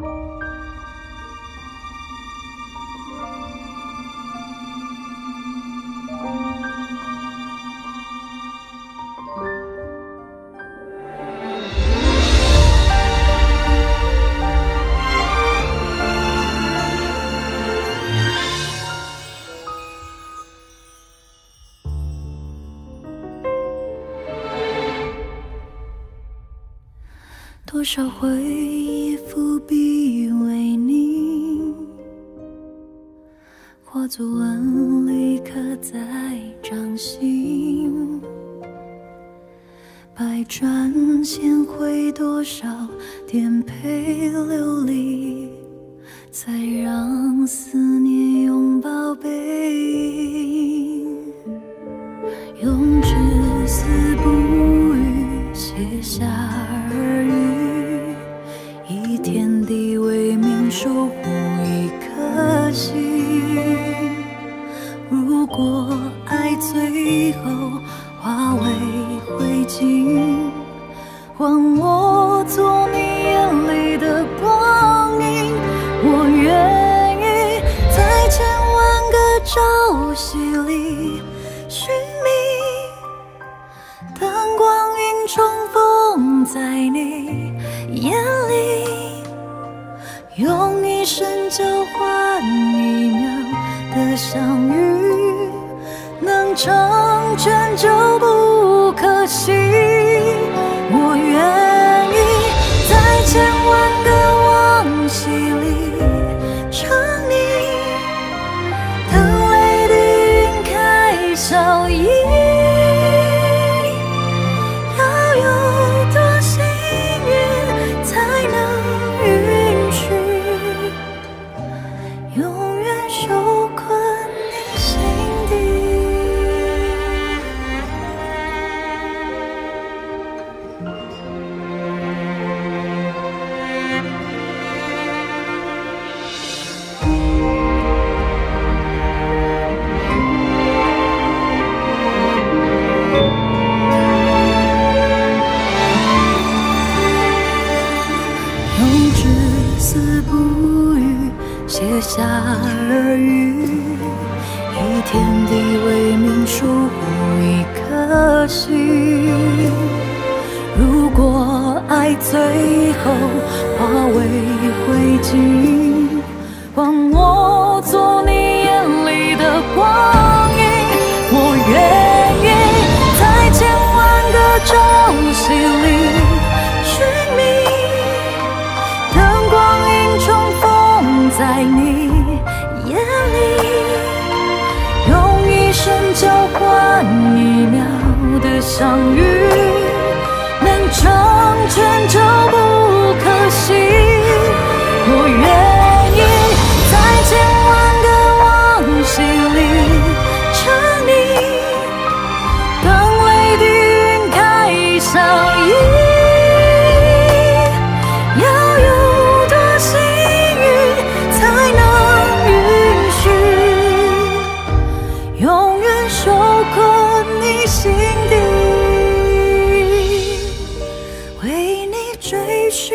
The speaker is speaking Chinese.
Bye. 多少回忆伏笔为你，化作纹理刻在掌心。百转千回，多少颠沛流离，才让思念拥抱守护一颗心。如果爱最后化为灰烬，还我做你眼里的光影。我愿意在千万个朝夕里寻觅。当光映重逢在你眼，用一生交换一秒的相遇，能成全就不死不语写下耳语，以天地为名守护一颗心。如果爱最后化为灰烬，在你眼里，用一生交换一秒的相遇，能成全就不可惜。我愿意在千万个往昔里沉溺，等泪滴晕开笑意。心底为你追寻